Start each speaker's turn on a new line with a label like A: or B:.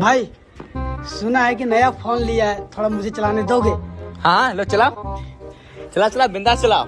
A: भाई सुना है कि नया फ़ोन लिया है थोड़ा मुझे चलाने दोगे?
B: हाँ लो चलाओ। चला चला बिंदास चलाओ।